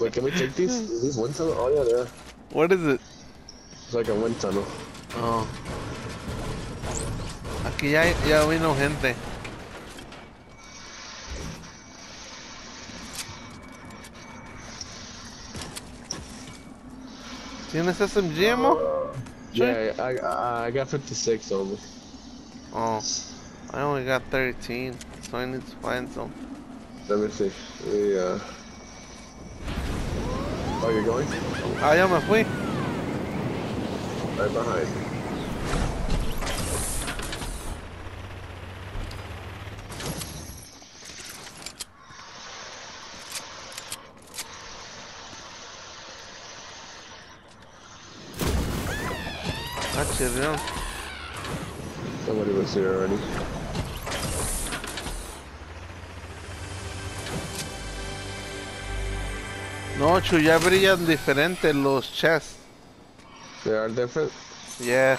Wait, can we take these? Is these wind tunnel? Oh yeah, they are. What is it? It's like a wind tunnel. Oh. Aquí ya, ya vino gente. ¿Tienes SMG ammo? Yeah, I, I I got 56 only. Oh, I only got 13, so I need to find some. Let me see. We, uh... Oh, you're going? Ya me fui. Right behind. Ah, chirrión. Somebody was here already. No, Chu, ya brillan diferentes los chests. They are different. Yeah,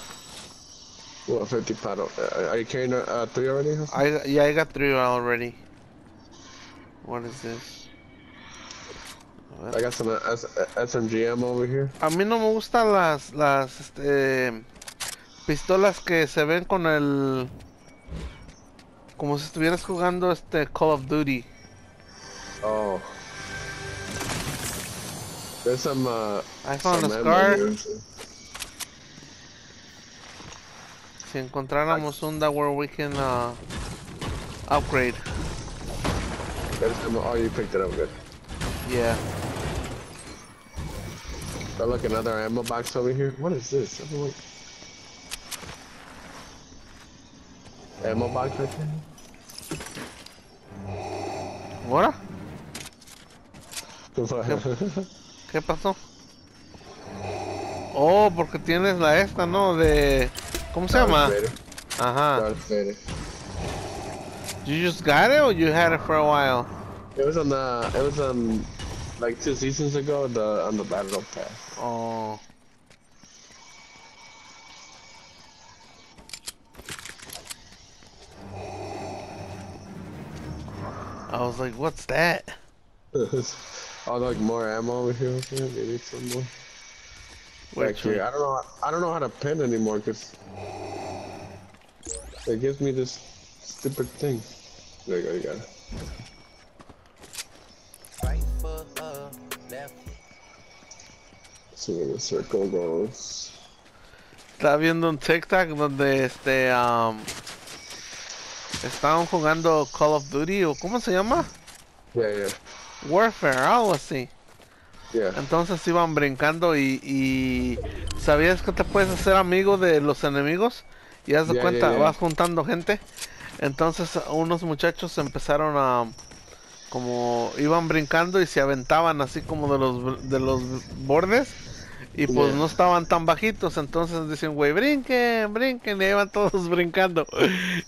What, 50 paddle? Uh, are you carrying uh, uh, three already? I yeah I got three already. What is this? I got some uh, S SMG ammo over here. A mí no me gustan las las este pistolas que se ven con el como si estuvieras jugando este Call of Duty. Oh. There's some, uh... I found a some scar. Si encontráramos un that where we can uh, upgrade. There's some, oh, you picked it up good. Yeah. Oh, look, another ammo box over here. What is this? Ammo box right there? ¿Qué pasó? Oh, porque tienes la esta, ¿no? De... ¿Cómo se llama? Vader. Ajá. Darth Vader. You just got it or you had it for a while? It was on the, it was um, like two seasons ago, the on the battle pass. Oh. I was like, what's that? oh, like more ammo over here. Okay, maybe some more. Which here. I don't know. I don't know how to pin anymore because it gives me this stupid thing. There you go. You got it. Right foot up, left See where the circle goes. Estaba viendo un TikTok donde este um, estaban jugando Call of Duty o ¿cómo se llama? Yeah, yeah, Warfare, algo así. yeah. Entonces iban brincando y, y ¿sabías que te puedes hacer amigo de los enemigos? Y haz de cuenta, vas juntando gente. Entonces unos muchachos empezaron a como iban brincando y se aventaban así como de los de los bordes y pues no estaban tan bajitos, entonces dicen, güey, brinquen, brinquen, y ahí van todos brincando.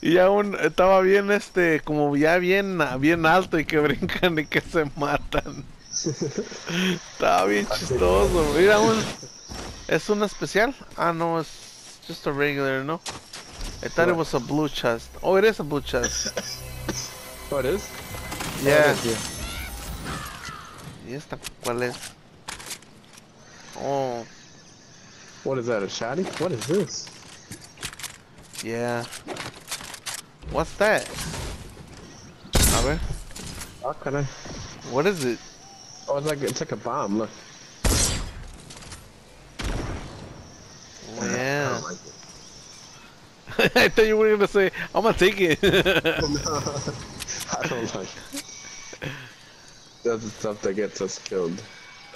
Y aún estaba bien este, como ya bien, bien alto y que brincan y que se matan. Estaba bien chistoso. Mira, un, ¿es un especial? Ah, no, es just a regular, ¿no? I thought it was a blue chest. Oh, it is a blue chest. Oh, it is. Yeah. Oh, it is, ¿Y esta cuál es? Oh, What is that? A shotty? What is this? yeah. What's that? Ver, How can I? what is it? Oh, it's like it's like a bomb. Look. Oh, I yeah. like it. I thought you were gonna say, I'm gonna take it. oh, no. I don't like it. That's the stuff that gets us killed.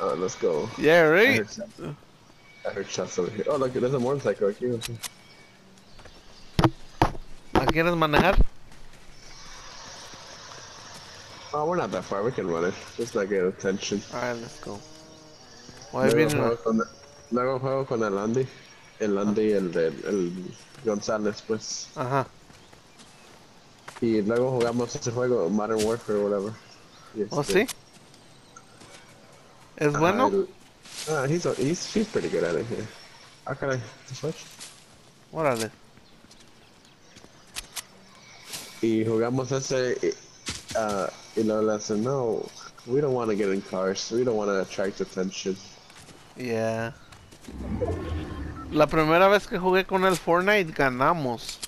Uh, let's go. yeah, I right? heard, shots. I heard shots over here. Oh, look, there's a motorcycle right here. ¿La quieres manejar? Oh, we're not that far. We can run it. Just not get attention. Alright, let's go. Oh, ahí Luego viene con, luego juego con el Andy. El Andy y el, el, el González, pues. Ajá. Y luego jugamos ese juego, Modern Warfare o whatever. ¿Oh, sí? ¿Es ah, bueno? Ah, he's, he's, he's pretty good at it, yeah. Can I switch? Órale. Y jugamos ese y, ah, y luego le hacen, no, We don't want to get in cars. We don't want to attract attention. Yeah. La primera vez que jugué con el Fortnite ganamos.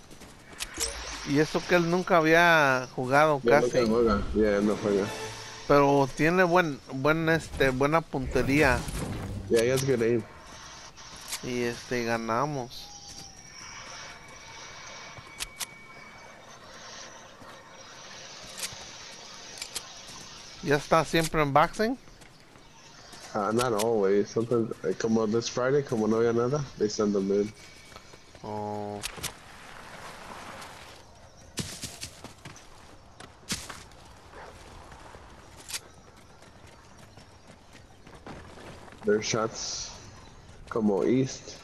Y eso que él nunca había jugado no casi. juega. Yeah, no juega. Pero tiene buen, buen, este, buena puntería. Yeah, has good aim. Y este, ganamos. ¿Ya está siempre en boxing? Uh, not always. Sometimes, like, como this Friday, como no había nada, they send them in. Oh, Their shots come como east.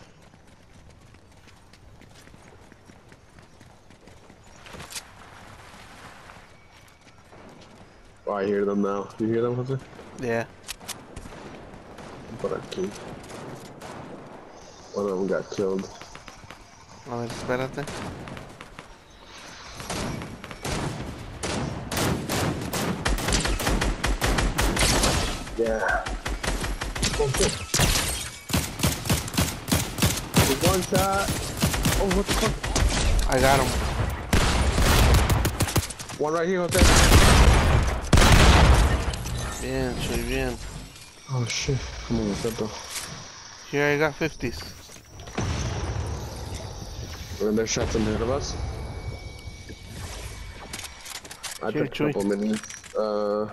Oh, I hear them now. You hear them, Jose? yeah. Por aquí. One of them got killed. Oh, A ver, espérate. Yeah. The one shot. Oh, what the fuck? I got him. One right here, Jose. Bien, soy bien. Oh, shit. Come on, Seto. Here I got 50s. And there's shots ahead of us. I Chuy, took a couple minutes. Uh.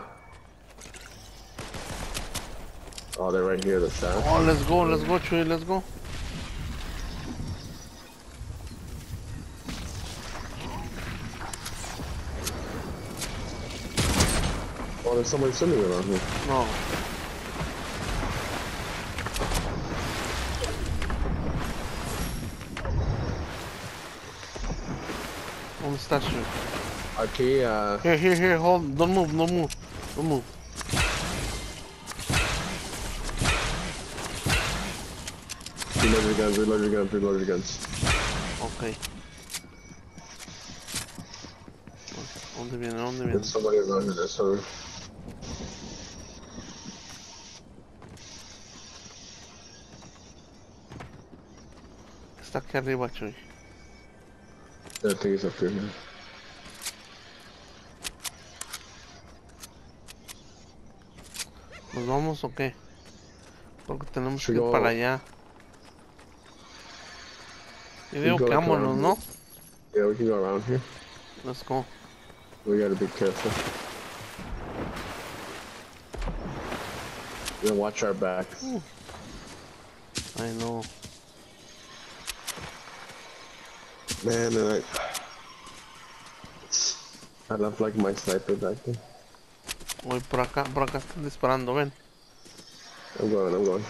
Oh, they're right here, the shot. Oh, let's go, let's go, Chuy, let's go. Oh, there's somebody swimming around here. No. On the statue. Okay, uh. Here, here, here, hold, don't move, don't move, don't move. Reload your guns, reload your guns, reload your guns. Ok. ¿Dónde viene? ¿Dónde viene? Somebody around here, somebody. Está aquí arriba, Chuy. I think he's up here, man. ¿Nos vamos o qué? Porque tenemos que ir go- para allá. Yo digo go que like vámonos, around ¿no? Yeah, we can go around here. Let's go. We gotta be careful. We gotta watch our backs. I know. Man, and I... I love like my sniper back there. Voy por acá, por acá están disparando, ven. I'm going, I'm going.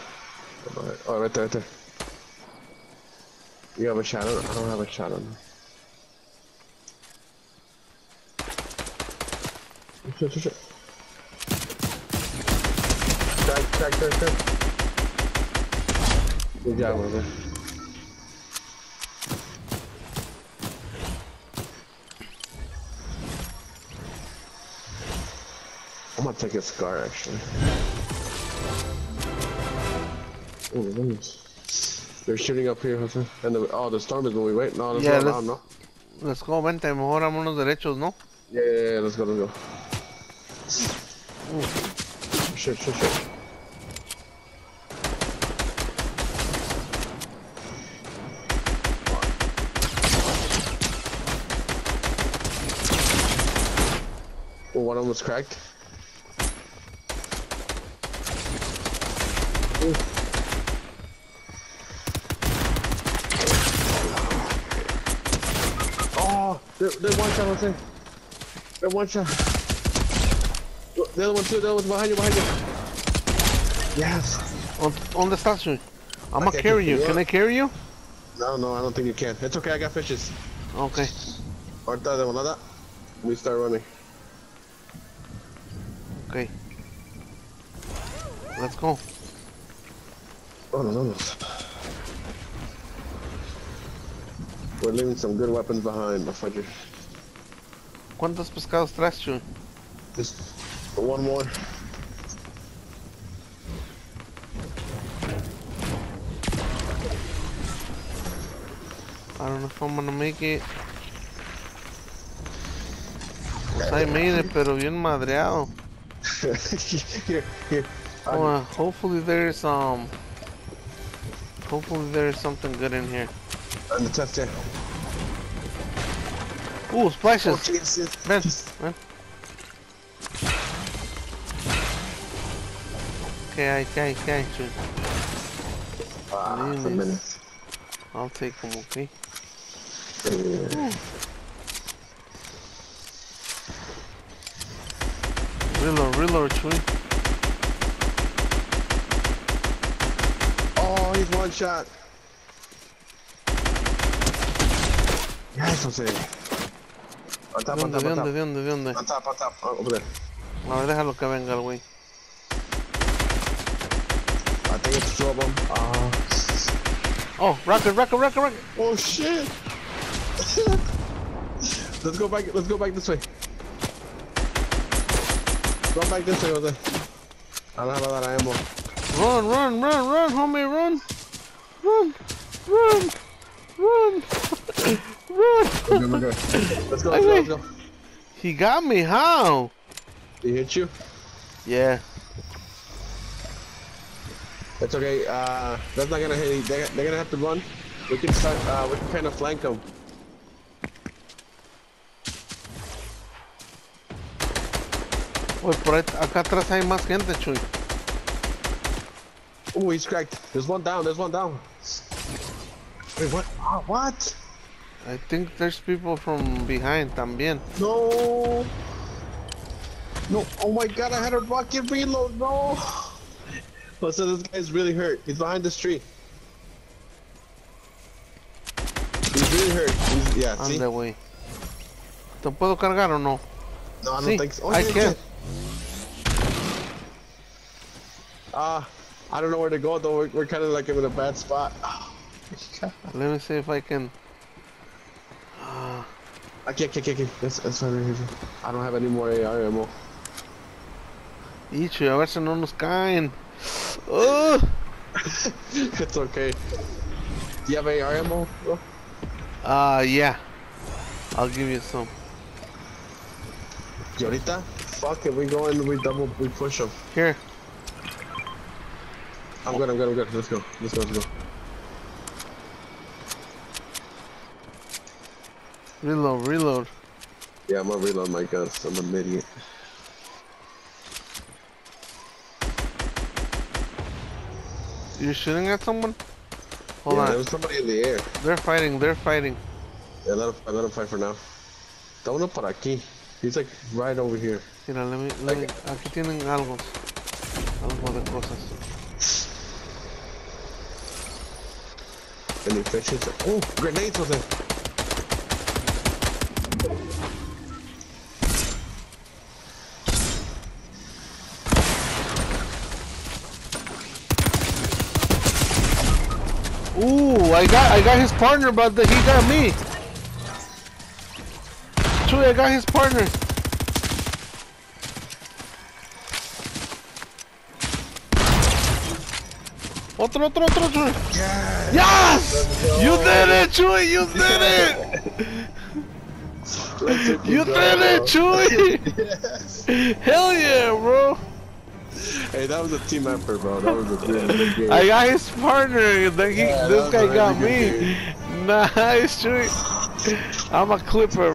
Alright. Oh, right there, right there. You have a shot on? I don't have a shot on. Shit, shit, shit. Crack, crack, crack, crack. Good job, brother. I'm gonna take a scar actually. Oh, my goodness. They're shooting up here, Jose. And the, oh, the storm is we wait. No, let's Yeah, go let's- no? Let's go, vente, mejor vámonos derechos, ¿no? Yeah, yeah, yeah, let's go, let's go. Shit, shit, shit. Oh, one of them was cracked. Ooh. They're, they're one shot, Jose. They're one shot. The other one too, the other one's behind you, behind you. Yes. ¿Dó- ¿Dónde estás, Chuy? I'm gonna carry you. you Can up. I carry you? No, no, I don't think you can. It's okay, I got fishes. Okay. Ahorita de volada, we start running. Okay. Let's go. Oh, no, no, no. We're leaving some good weapons behind, motherfucker. ¿Cuántos pescados traes, Chu? Just one more. I don't know if I'm gonna make it. Pues I made it, pero bien madreado. here, here. Oh, uh, hopefully there's um. Hopefully there's something good in here. On the chest, yeah. Ooh, Oh, splashes. Jesus. Ven, ven. ¿Qué hay, qué hay, qué hay, Ah, for a Nice. minute. I'll take them, okay? Yeah. Reload, reload, Chuy. Oh, he's one shot. Yes, Jose. On top, ¿De on top, de on dónde, top. de dónde, de dónde? On top, on top. Over there. A ver, déjalo que venga el güey. I think it's two of them. Ah. Oh, rocket, rocket, rocket, rocket. Oh shit! let's go back. Let's go back this way. Run back this way, Jose. I don't have a lot of ammo. Run, run, run, run, homie, run. Run, run, run, run. We're good, we're good. Let's go. Let's go. Let's go. He got me, how? Did he hit you? Yeah. That's okay. Uh, that's not gonna hit. They're, they're gonna have to run. We can start. Uh, we can kind of flank them. Uy, por ahí, acá atrás hay más gente, Chuy. Oh, he's cracked. There's one down. There's one down. Wait, what? Ah, what? I think there's people from behind también. No. No. Oh my God! I had a rocket reload. No. Oh, so this guy's really hurt. He's behind this tree. He's really hurt. He's, yeah. See? Ande, güey. ¿Te puedo cargar o no? No, I don't Sí, think so. Oh, I yeah, can. Ah, I don't know where to go though. We're, we're kind of like in a bad spot. Let me see if I can. I can't, can't, can't, can't. That's, that's fine right here. I don't have any more AR ammo. Chuy, a si no nos caen. Oh, it's okay. Do you have AR ammo, bro? uh, yeah. I'll give you some. Y ahorita? Fuck it, we go in, we double, we push them. Here. I'm good, I'm good, I'm good. Let's go, let's go, let's go. Reload, reload. Yeah, I'm gonna reload my guns. I'm an idiot. You shooting at someone? Hold yeah, on. there was somebody in the air. They're fighting, they're fighting. Yeah, let him, let him fight for now. Uno por aquí. He's like right over here. Mira, let me, let me- aquí tienen algo. Algo de cosas. The infections. Oh, grenades was there. I got I got his partner, but the, he got me. Chuy, I got his partner. Otro, otro, otro, Chuy. Yes! You did it, Chuy! You did it! You did it, yes. Hell yeah, bro! Hey, that was a team effort, bro. That was a good game. I got his partner. and Then he, Yeah, this guy got me. Nice, Chuy. I'm a clipper.